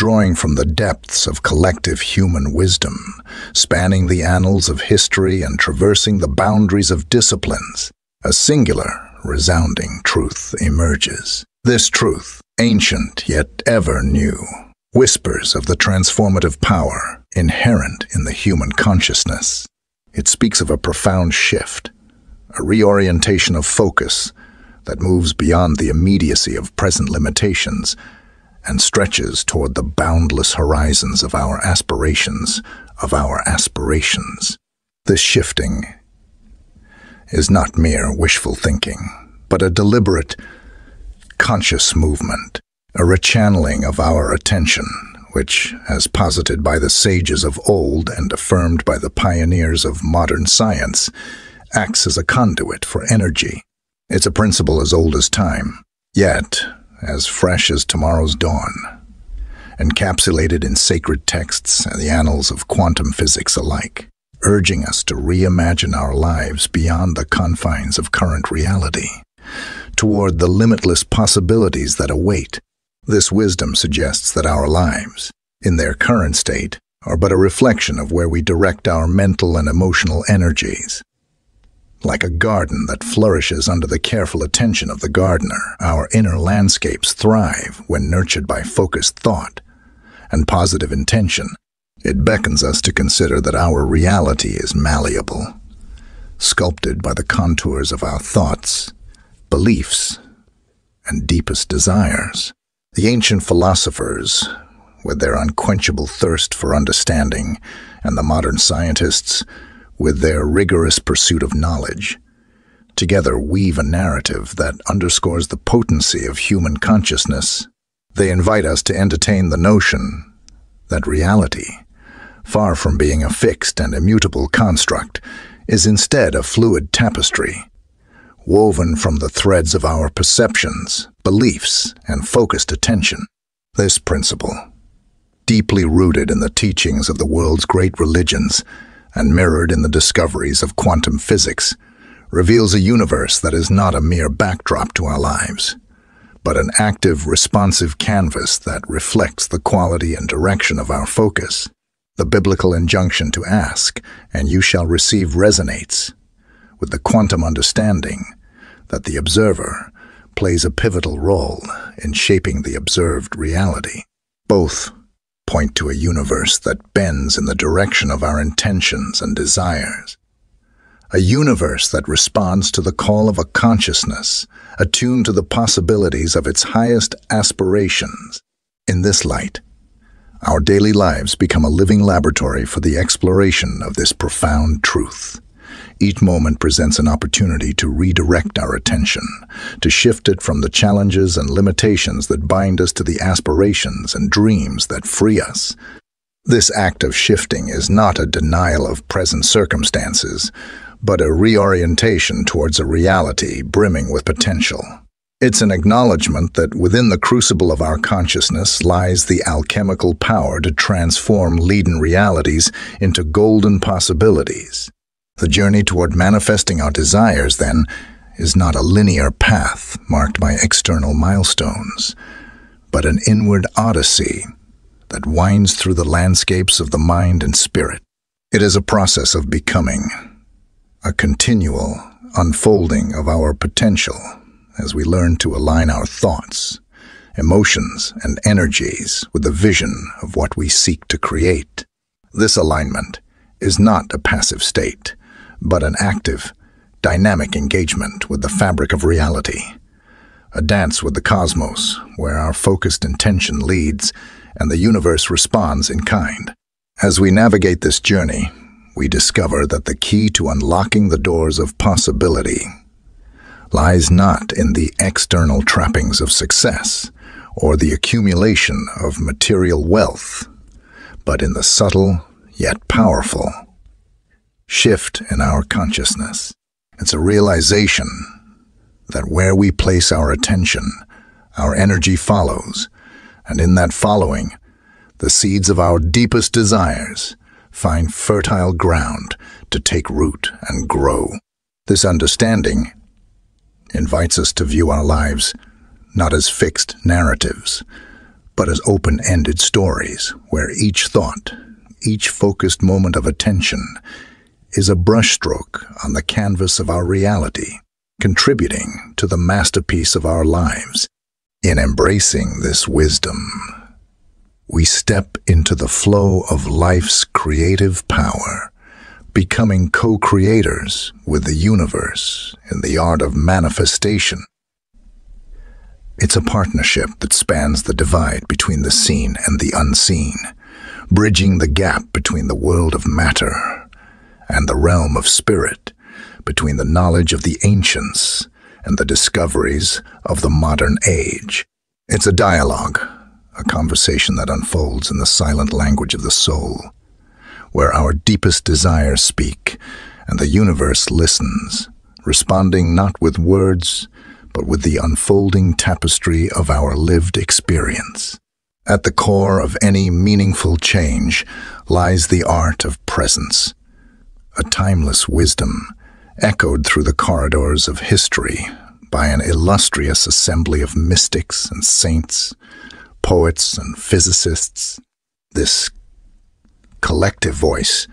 drawing from the depths of collective human wisdom, spanning the annals of history and traversing the boundaries of disciplines, a singular, resounding truth emerges. This truth, ancient yet ever new, whispers of the transformative power inherent in the human consciousness. It speaks of a profound shift, a reorientation of focus that moves beyond the immediacy of present limitations and stretches toward the boundless horizons of our aspirations, of our aspirations. This shifting is not mere wishful thinking, but a deliberate, conscious movement, a rechanneling of our attention, which, as posited by the sages of old and affirmed by the pioneers of modern science, acts as a conduit for energy. It's a principle as old as time, yet as fresh as tomorrow's dawn, encapsulated in sacred texts and the annals of quantum physics alike, urging us to reimagine our lives beyond the confines of current reality, toward the limitless possibilities that await. This wisdom suggests that our lives, in their current state, are but a reflection of where we direct our mental and emotional energies. Like a garden that flourishes under the careful attention of the gardener, our inner landscapes thrive when nurtured by focused thought and positive intention. It beckons us to consider that our reality is malleable, sculpted by the contours of our thoughts, beliefs, and deepest desires. The ancient philosophers, with their unquenchable thirst for understanding, and the modern scientists, with their rigorous pursuit of knowledge, together weave a narrative that underscores the potency of human consciousness. They invite us to entertain the notion that reality, far from being a fixed and immutable construct, is instead a fluid tapestry, woven from the threads of our perceptions, beliefs, and focused attention. This principle, deeply rooted in the teachings of the world's great religions, and mirrored in the discoveries of quantum physics, reveals a universe that is not a mere backdrop to our lives, but an active, responsive canvas that reflects the quality and direction of our focus. The biblical injunction to ask, and you shall receive resonates with the quantum understanding that the observer plays a pivotal role in shaping the observed reality. Both point to a universe that bends in the direction of our intentions and desires. A universe that responds to the call of a consciousness, attuned to the possibilities of its highest aspirations. In this light, our daily lives become a living laboratory for the exploration of this profound truth. Each moment presents an opportunity to redirect our attention, to shift it from the challenges and limitations that bind us to the aspirations and dreams that free us. This act of shifting is not a denial of present circumstances, but a reorientation towards a reality brimming with potential. It's an acknowledgement that within the crucible of our consciousness lies the alchemical power to transform leaden realities into golden possibilities. The journey toward manifesting our desires, then, is not a linear path marked by external milestones, but an inward odyssey that winds through the landscapes of the mind and spirit. It is a process of becoming, a continual unfolding of our potential as we learn to align our thoughts, emotions, and energies with the vision of what we seek to create. This alignment is not a passive state but an active, dynamic engagement with the fabric of reality. A dance with the cosmos, where our focused intention leads and the universe responds in kind. As we navigate this journey, we discover that the key to unlocking the doors of possibility lies not in the external trappings of success or the accumulation of material wealth, but in the subtle yet powerful shift in our consciousness. It's a realization that where we place our attention, our energy follows, and in that following, the seeds of our deepest desires find fertile ground to take root and grow. This understanding invites us to view our lives not as fixed narratives, but as open-ended stories where each thought, each focused moment of attention is a brushstroke on the canvas of our reality, contributing to the masterpiece of our lives. In embracing this wisdom, we step into the flow of life's creative power, becoming co-creators with the universe in the art of manifestation. It's a partnership that spans the divide between the seen and the unseen, bridging the gap between the world of matter and the realm of spirit, between the knowledge of the ancients and the discoveries of the modern age. It's a dialogue, a conversation that unfolds in the silent language of the soul, where our deepest desires speak and the universe listens, responding not with words, but with the unfolding tapestry of our lived experience. At the core of any meaningful change lies the art of presence, a timeless wisdom echoed through the corridors of history by an illustrious assembly of mystics and saints, poets and physicists. This collective voice,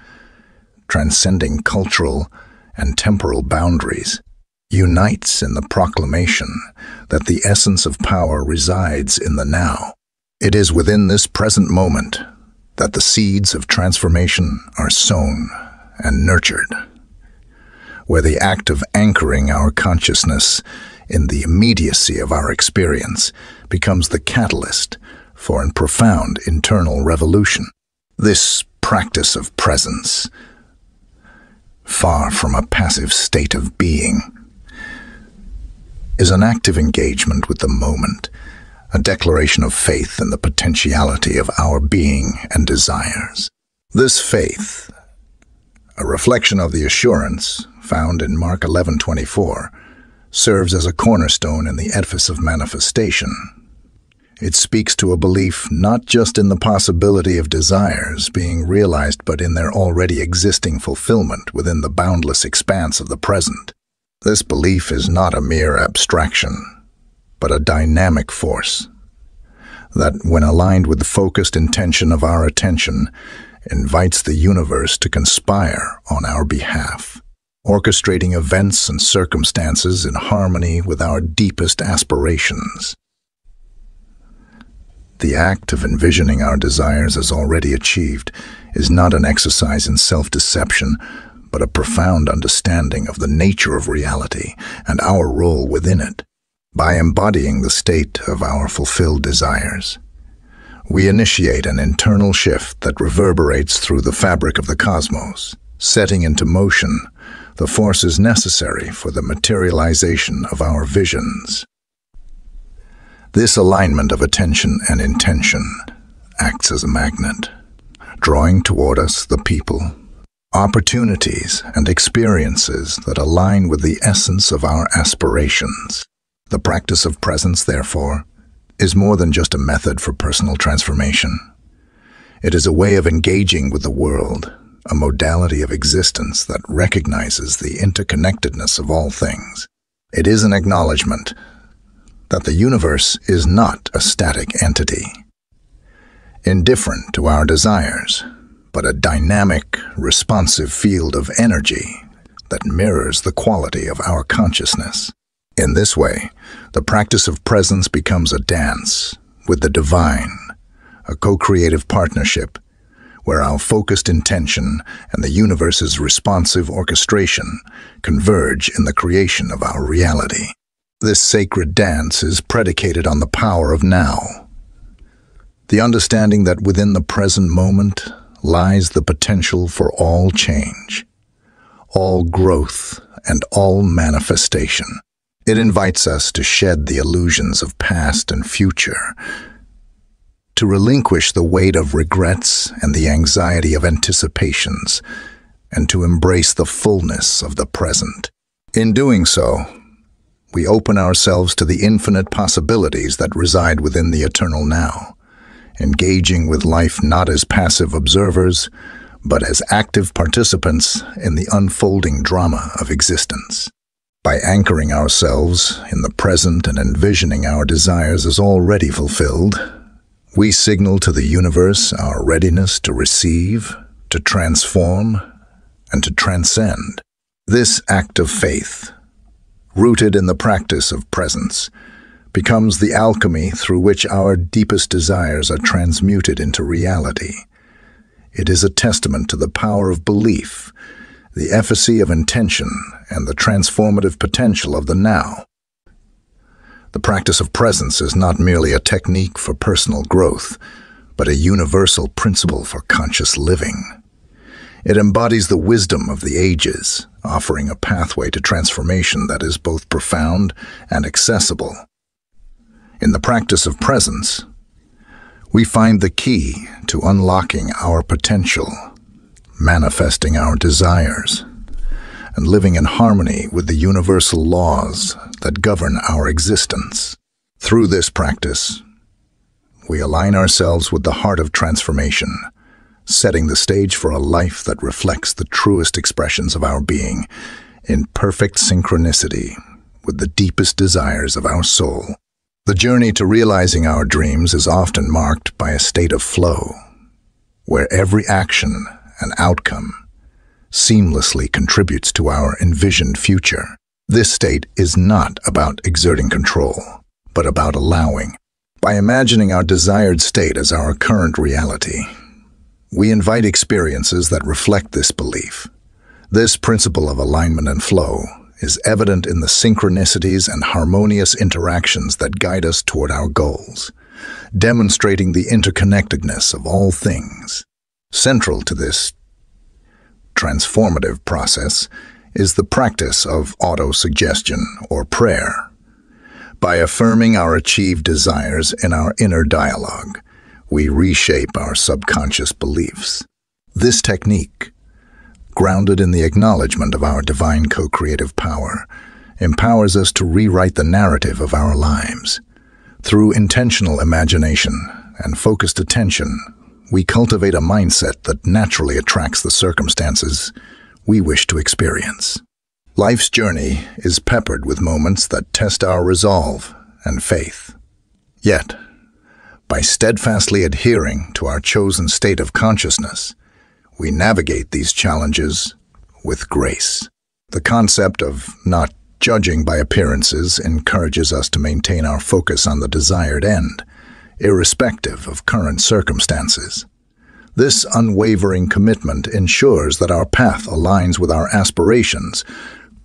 transcending cultural and temporal boundaries, unites in the proclamation that the essence of power resides in the now. It is within this present moment that the seeds of transformation are sown and nurtured, where the act of anchoring our consciousness in the immediacy of our experience becomes the catalyst for a profound internal revolution. This practice of presence, far from a passive state of being, is an active engagement with the moment, a declaration of faith in the potentiality of our being and desires. This faith, a reflection of the assurance found in Mark 11:24, serves as a cornerstone in the edifice of manifestation. It speaks to a belief not just in the possibility of desires being realized but in their already existing fulfillment within the boundless expanse of the present. This belief is not a mere abstraction, but a dynamic force that, when aligned with the focused intention of our attention, invites the universe to conspire on our behalf, orchestrating events and circumstances in harmony with our deepest aspirations. The act of envisioning our desires as already achieved is not an exercise in self-deception, but a profound understanding of the nature of reality and our role within it. By embodying the state of our fulfilled desires, we initiate an internal shift that reverberates through the fabric of the cosmos, setting into motion the forces necessary for the materialization of our visions. This alignment of attention and intention acts as a magnet, drawing toward us the people, opportunities, and experiences that align with the essence of our aspirations. The practice of presence, therefore, is more than just a method for personal transformation. It is a way of engaging with the world, a modality of existence that recognizes the interconnectedness of all things. It is an acknowledgement that the universe is not a static entity, indifferent to our desires, but a dynamic, responsive field of energy that mirrors the quality of our consciousness. In this way, the practice of presence becomes a dance with the divine, a co-creative partnership where our focused intention and the universe's responsive orchestration converge in the creation of our reality. This sacred dance is predicated on the power of now, the understanding that within the present moment lies the potential for all change, all growth, and all manifestation. It invites us to shed the illusions of past and future, to relinquish the weight of regrets and the anxiety of anticipations, and to embrace the fullness of the present. In doing so, we open ourselves to the infinite possibilities that reside within the eternal now, engaging with life not as passive observers, but as active participants in the unfolding drama of existence. By anchoring ourselves in the present and envisioning our desires as already fulfilled, We signal to the universe our readiness to receive, to transform, and to transcend. This act of faith, rooted in the practice of presence, becomes the alchemy through which our deepest desires are transmuted into reality. It is a testament to the power of belief, the efficacy of intention, and the transformative potential of the now. The practice of presence is not merely a technique for personal growth, but a universal principle for conscious living. It embodies the wisdom of the ages, offering a pathway to transformation that is both profound and accessible. In the practice of presence, we find the key to unlocking our potential, manifesting our desires, and living in harmony with the universal laws that govern our existence. Through this practice, we align ourselves with the heart of transformation, setting the stage for a life that reflects the truest expressions of our being in perfect synchronicity with the deepest desires of our soul. The journey to realizing our dreams is often marked by a state of flow, where every action and outcome seamlessly contributes to our envisioned future. This state is not about exerting control, but about allowing. By imagining our desired state as our current reality, we invite experiences that reflect this belief. This principle of alignment and flow is evident in the synchronicities and harmonious interactions that guide us toward our goals, demonstrating the interconnectedness of all things. Central to this transformative process is the practice of autosuggestion or prayer. By affirming our achieved desires in our inner dialogue, we reshape our subconscious beliefs. This technique grounded in the acknowledgement of our divine co-creative power, empowers us to rewrite the narrative of our lives. Through intentional imagination and focused attention, we cultivate a mindset that naturally attracts the circumstances we wish to experience. Life's journey is peppered with moments that test our resolve and faith. Yet, by steadfastly adhering to our chosen state of consciousness, we navigate these challenges with grace. The concept of not judging by appearances encourages us to maintain our focus on the desired end, irrespective of current circumstances. This unwavering commitment ensures that our path aligns with our aspirations,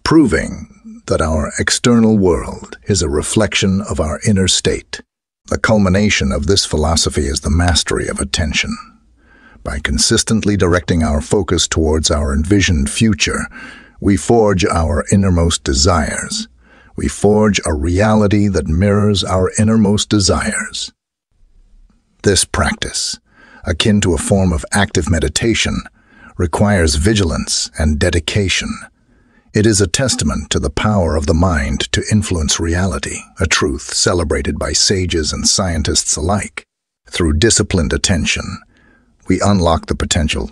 proving that our external world is a reflection of our inner state. The culmination of this philosophy is the mastery of attention by consistently directing our focus towards our envisioned future, we forge our innermost desires. We forge a reality that mirrors our innermost desires. This practice, akin to a form of active meditation, requires vigilance and dedication. It is a testament to the power of the mind to influence reality, a truth celebrated by sages and scientists alike. Through disciplined attention, we unlock the potential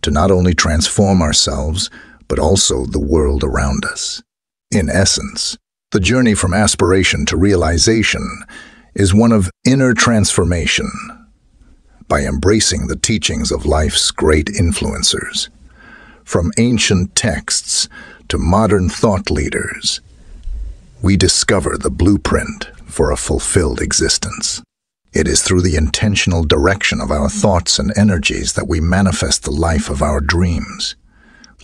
to not only transform ourselves, but also the world around us. In essence, the journey from aspiration to realization is one of inner transformation. By embracing the teachings of life's great influencers, from ancient texts to modern thought leaders, we discover the blueprint for a fulfilled existence. It is through the intentional direction of our thoughts and energies that we manifest the life of our dreams.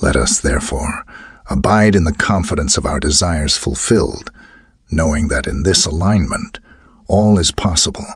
Let us, therefore, abide in the confidence of our desires fulfilled, knowing that in this alignment, all is possible.